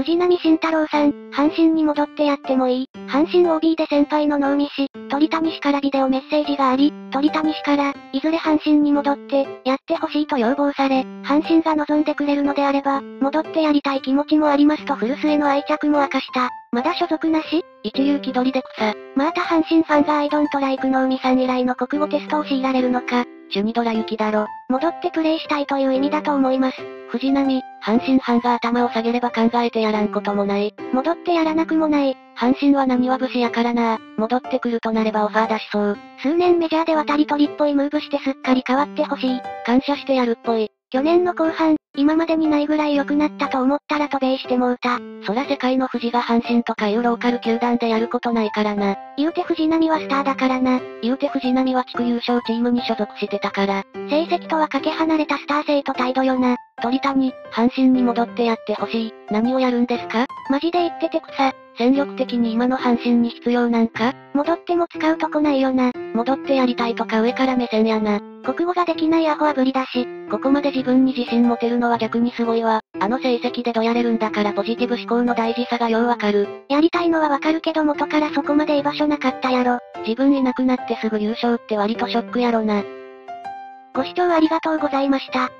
藤波慎太郎さん、阪神に戻ってやってもいい。阪神 OB で先輩の能見氏、鳥谷氏からビデオメッセージがあり、鳥谷氏から、いずれ阪神に戻って、やってほしいと要望され、阪神が望んでくれるのであれば、戻ってやりたい気持ちもありますと古巣への愛着も明かした。まだ所属なし一流気取りで草。また阪神ファンがアイドントライクの海さん以来の国語テストを強いられるのか。シュニドラ雪だろ。戻ってプレイしたいという意味だと思います。藤波、阪神ファンが頭を下げれば考えてやらんこともない。戻ってやらなくもない。阪神は何は節やからな。戻ってくるとなればオファー出しそう。数年メジャーで渡り鳥っぽいムーブしてすっかり変わってほしい。感謝してやるっぽい。去年の後半、今までにないぐらい良くなったと思ったら渡米してもうた。そら世界の富士が阪神とかいうローカル球団でやることないからな。言うて藤波はスターだからな。言うて藤波は地区優勝チームに所属してたから。成績とはかけ離れたスター性と態度よな。鳥谷、阪神に戻ってやってほしい。何をやるんですか？マジで言ってて草。戦力的に今の阪神に必要なんか？戻っても使うとこないよな。戻ってやりたいとか上から目線やな。国語ができないアホは無理だし。ここまで自分に自信持てるのは逆にすごいわ。あの成績でどやれるんだからポジティブ思考の大事さがようわかる。やりたいのはわかるけど元からそこまで居場所なかったやろ。自分いなくなってすぐ優勝って割とショックやろな。ご視聴ありがとうございました。